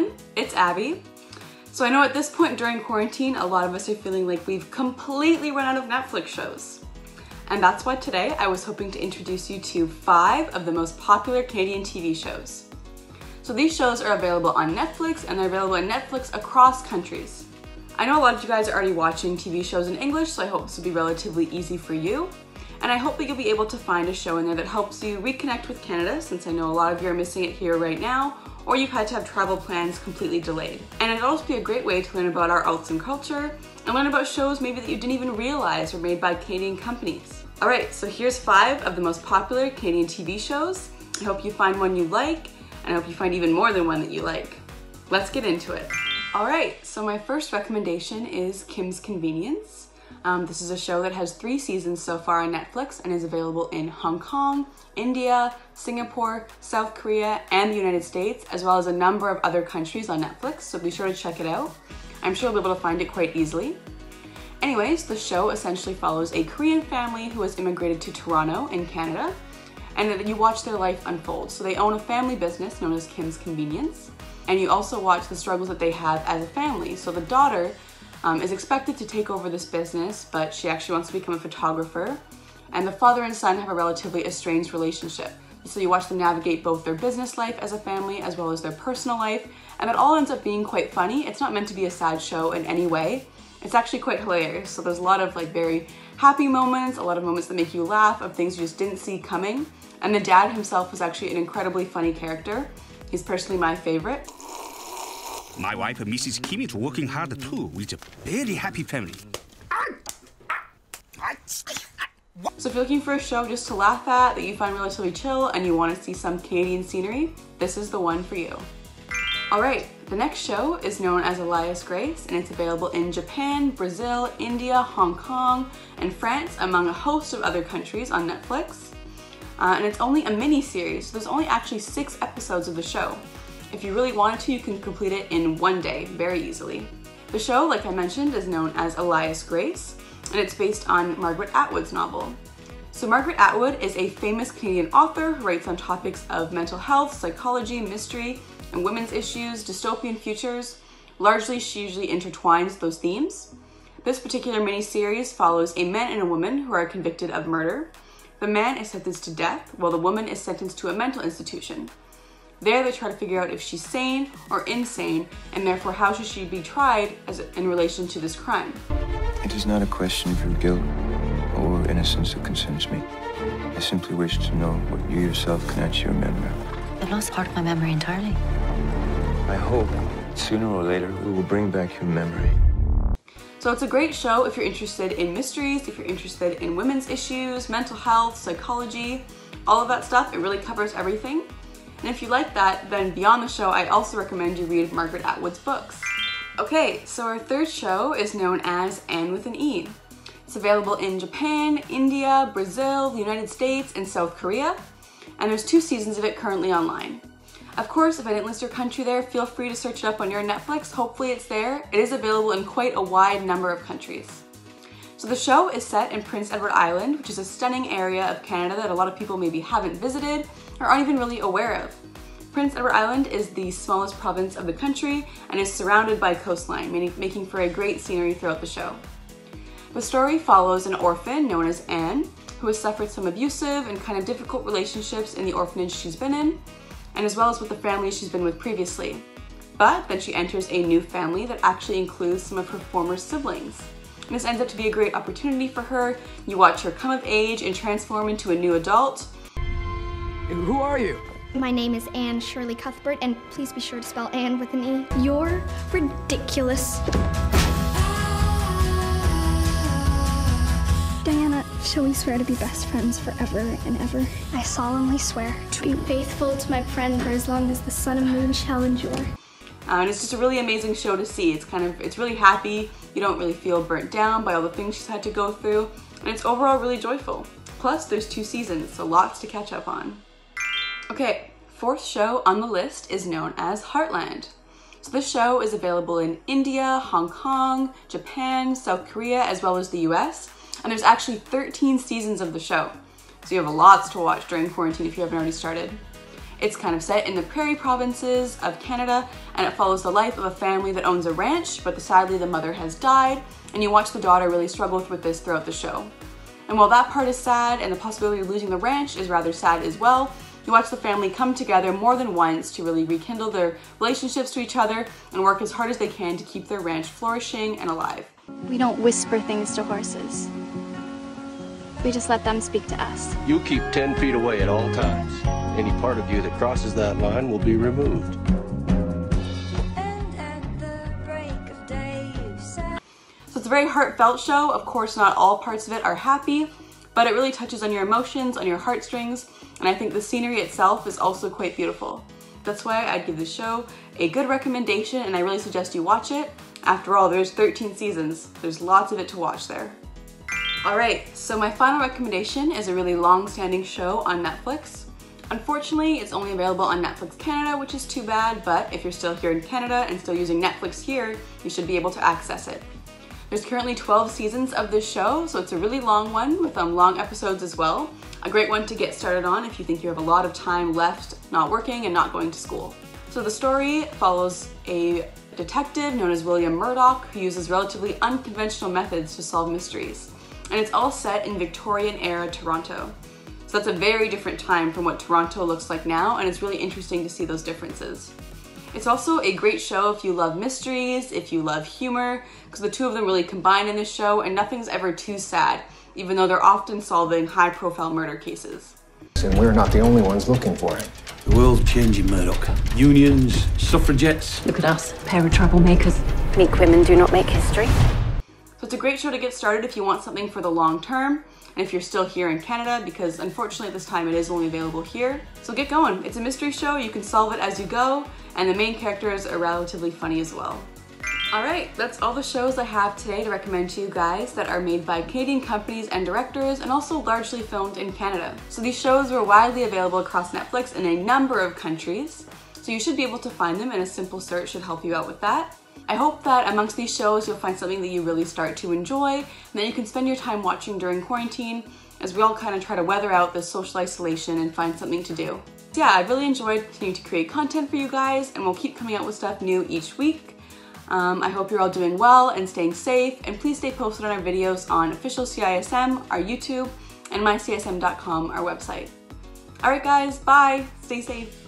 everyone, it's Abby. So I know at this point during quarantine, a lot of us are feeling like we've completely run out of Netflix shows. And that's why today I was hoping to introduce you to five of the most popular Canadian TV shows. So these shows are available on Netflix and they're available on Netflix across countries. I know a lot of you guys are already watching TV shows in English, so I hope this will be relatively easy for you. And I hope that you'll be able to find a show in there that helps you reconnect with Canada, since I know a lot of you are missing it here right now, or you've had to have travel plans completely delayed. And it'd also be a great way to learn about our arts and culture, and learn about shows maybe that you didn't even realize were made by Canadian companies. Alright, so here's five of the most popular Canadian TV shows. I hope you find one you like, and I hope you find even more than one that you like. Let's get into it. Alright, so my first recommendation is Kim's Convenience. Um, this is a show that has three seasons so far on Netflix and is available in Hong Kong, India, Singapore, South Korea, and the United States, as well as a number of other countries on Netflix, so be sure to check it out. I'm sure you'll be able to find it quite easily. Anyways, the show essentially follows a Korean family who has immigrated to Toronto in Canada, and you watch their life unfold. So they own a family business known as Kim's Convenience, and you also watch the struggles that they have as a family. So the daughter um, is expected to take over this business, but she actually wants to become a photographer. And the father and son have a relatively estranged relationship. So you watch them navigate both their business life as a family as well as their personal life, and it all ends up being quite funny. It's not meant to be a sad show in any way. It's actually quite hilarious. So there's a lot of like very happy moments, a lot of moments that make you laugh of things you just didn't see coming. And the dad himself was actually an incredibly funny character. He's personally my favorite. My wife, Mrs. Kim, is working hard too, with a very happy family. So if you're looking for a show just to laugh at, that you find relatively chill, and you want to see some Canadian scenery, this is the one for you. Alright, the next show is known as Alias Grace, and it's available in Japan, Brazil, India, Hong Kong, and France, among a host of other countries on Netflix. Uh, and it's only a mini series, so there's only actually six episodes of the show. If you really wanted to, you can complete it in one day, very easily. The show, like I mentioned, is known as Alias Grace, and it's based on Margaret Atwood's novel. So Margaret Atwood is a famous Canadian author who writes on topics of mental health, psychology, mystery, and women's issues, dystopian futures. Largely, she usually intertwines those themes. This particular mini-series follows a man and a woman who are convicted of murder. The man is sentenced to death, while the woman is sentenced to a mental institution. There they try to figure out if she's sane or insane, and therefore how should she be tried as in relation to this crime. It is not a question of your guilt or innocence that concerns me. I simply wish to know what you yourself can actually remember. I've lost part of my memory entirely. I hope sooner or later we will bring back your memory. So it's a great show if you're interested in mysteries, if you're interested in women's issues, mental health, psychology, all of that stuff. It really covers everything. And if you like that, then beyond the show, I also recommend you read Margaret Atwood's books. Okay, so our third show is known as Anne with an E. It's available in Japan, India, Brazil, the United States, and South Korea, and there's two seasons of it currently online. Of course, if I didn't list your country there, feel free to search it up on your Netflix. Hopefully it's there. It is available in quite a wide number of countries. So the show is set in Prince Edward Island, which is a stunning area of Canada that a lot of people maybe haven't visited or aren't even really aware of. Prince Edward Island is the smallest province of the country and is surrounded by coastline, making for a great scenery throughout the show. The story follows an orphan known as Anne, who has suffered some abusive and kind of difficult relationships in the orphanage she's been in, and as well as with the family she's been with previously. But then she enters a new family that actually includes some of her former siblings. And this ends up to be a great opportunity for her. You watch her come of age and transform into a new adult. Who are you? My name is Anne Shirley Cuthbert, and please be sure to spell Anne with an E. You're ridiculous. Diana, shall we swear to be best friends forever and ever? I solemnly swear to be faithful to my friend for as long as the sun and moon shall endure. Uh, and it's just a really amazing show to see. It's kind of, it's really happy. You don't really feel burnt down by all the things she's had to go through. And it's overall really joyful. Plus, there's two seasons, so lots to catch up on. Okay, fourth show on the list is known as Heartland. So this show is available in India, Hong Kong, Japan, South Korea, as well as the US. And there's actually 13 seasons of the show. So you have lots to watch during quarantine if you haven't already started. It's kind of set in the prairie provinces of Canada and it follows the life of a family that owns a ranch, but sadly the mother has died, and you watch the daughter really struggle with this throughout the show. And while that part is sad and the possibility of losing the ranch is rather sad as well, you watch the family come together more than once to really rekindle their relationships to each other and work as hard as they can to keep their ranch flourishing and alive. We don't whisper things to horses. We just let them speak to us. You keep 10 feet away at all times. Any part of you that crosses that line will be removed. So it's a very heartfelt show. Of course, not all parts of it are happy, but it really touches on your emotions, on your heartstrings, and I think the scenery itself is also quite beautiful. That's why I'd give the show a good recommendation and I really suggest you watch it. After all, there's 13 seasons. There's lots of it to watch there. Alright, so my final recommendation is a really long-standing show on Netflix. Unfortunately, it's only available on Netflix Canada, which is too bad, but if you're still here in Canada and still using Netflix here, you should be able to access it. There's currently 12 seasons of this show, so it's a really long one with um, long episodes as well. A great one to get started on if you think you have a lot of time left not working and not going to school. So the story follows a detective known as William Murdoch who uses relatively unconventional methods to solve mysteries. And it's all set in Victorian era Toronto. So that's a very different time from what Toronto looks like now, and it's really interesting to see those differences. It's also a great show if you love mysteries, if you love humor, because the two of them really combine in this show and nothing's ever too sad, even though they're often solving high profile murder cases. And we're not the only ones looking for it. The world's changing, Murdoch. Unions, suffragettes. Look at us, a pair of troublemakers. Weak women do not make history. So it's a great show to get started if you want something for the long term, and if you're still here in Canada, because unfortunately at this time it is only available here. So get going. It's a mystery show, you can solve it as you go, and the main characters are relatively funny as well. Alright, that's all the shows I have today to recommend to you guys that are made by Canadian companies and directors and also largely filmed in Canada. So these shows were widely available across Netflix in a number of countries, so you should be able to find them and a simple search should help you out with that. I hope that amongst these shows you'll find something that you really start to enjoy and that you can spend your time watching during quarantine as we all kind of try to weather out this social isolation and find something to do. Yeah, I've really enjoyed continuing to create content for you guys and we'll keep coming out with stuff new each week. Um, I hope you're all doing well and staying safe, and please stay posted on our videos on official CISM, our YouTube, and mycism.com, our website. Alright guys, bye! Stay safe!